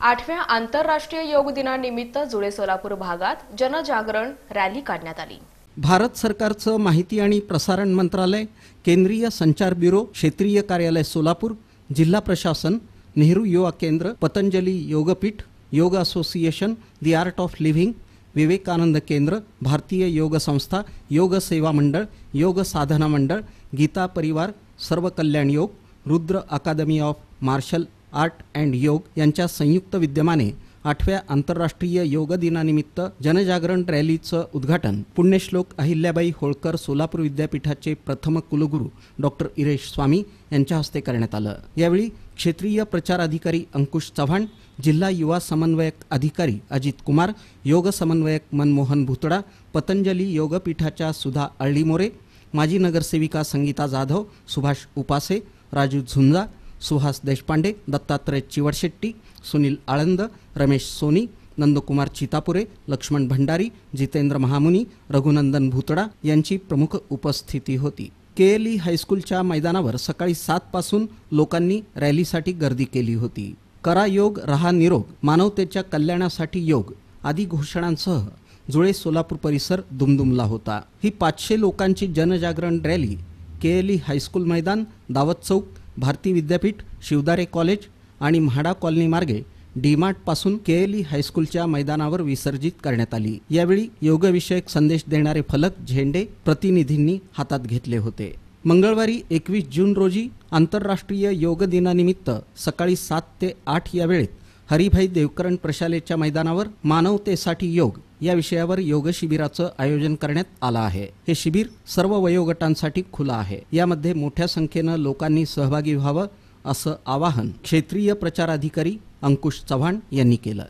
आठव्या आंतरराष्ट्रीय योग दिनानिमित्त जुळे सोलापूर भागात जनजागरण रॅली काढण्यात आली. भारत सरकारचं माहिती आणि प्रसारण मंत्रालय केंद्रीय संचार ब्युरो क्षेत्रीय कार्यालय सोलापूर जिल्हा प्रशासन नेहरू युवा केंद्र पतंजली योगपीठ योग association the art of living Vivekananda Kendra भारतीय योग संस्था योग सेवा मंडळ योग साधना मंडळ गीता परिवार सर्व कल्याण योग Rudra academy of martial art and योग यांच्या संयुक्त विद्यमाने आठव्या आंतरराष्ट्रीय योग दिनानिमित्त जनजागरण रॅलीचं उद्घाटन पुण्यश्लोक अहिल्याबाई होळकर सोलापूर विद्यापीठाचे प्रथम कुलगुरू डॉक्टर इरेश स्वामी यांच्या हस्ते करण्यात आलं. यावेळी क्षेत्रीय प्रचार अधिकारी अंकुश चव्हाण जिल्हा युवा समन्वयक अधिकारी अजित कुमार योग समन्वयक मनमोहन भुतडा पतंजली योगपीठाच्या सुधा अळीमोरे माजी नगरसेविका संगीता जाधव सुभाष उपासे राजू झुंजा सुहास देशपांडे दत्तात्रय चिवडशेट्टी सुनील आळंद रमेश सोनी नंदकुमार चितापुरे लक्ष्मण भंडारी जितेंद्र महामुनी रघुनंदन भुतडा यांची प्रमुख उपस्थिती होती. केएलई हायस्कूलच्या मैदानावर सकाळी सातपासून लोकांनी रॅलीसाठी गर्दी केली होती. करा योग रहा निरोग मानवतेच्या कल्याणासाठी योग आदी घोषणांसह जुळे सोलापूर परिसर दुमदुमला होता. ही पाचशे लोकांची जनजागरण रॅली केएलई हायस्कूल मैदान दावत चौक भारती विद्यापीठ शिवदारे कॉलेज आणि म्हाडा कॉलनीमार्गे डीमार्टपासून डीमार्टपासून हायस्कूलच्या मैदानावर विसर्जित करण्यात आली. यावेळी योगविषयक संदेश देणारे फलक झेंडे प्रतिनिधींनी हातात घेतले होते. मंगळवारी एकवीस जून रोजी आंतरराष्ट्रीय योग दिनानिमित्त सकाळी सात ते आठ या वेळेत हरिभाई देवकरण प्रशालेच्या मैदानावर मानवतेसाठी योग या विषयावर योग शिबिराचं आयोजन करण्यात आलं आहे. हे शिबिर सर्व वयोगटांसाठी खुलं आहे. यामध्ये मोठ्या संख्येनं लोकांनी सहभागी व्हावं असं आवाहन क्षेत्रीय प्रचार अधिकारी अंकुश चव्हाण यांनी केलं.